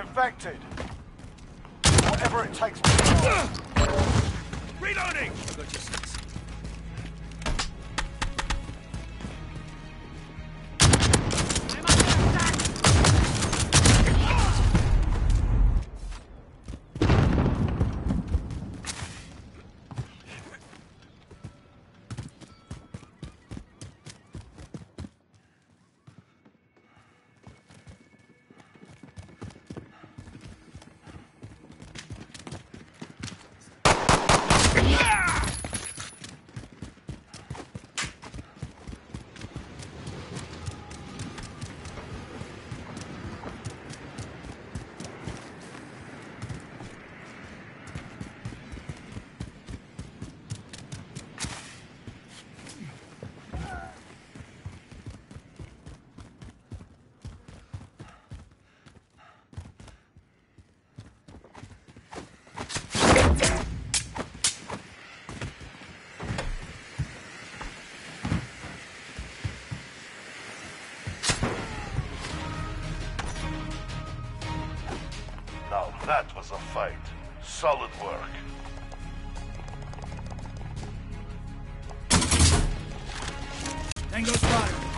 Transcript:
Infected. Whatever it takes to Reloading! Now that was a fight. Solid work. Tango spotted.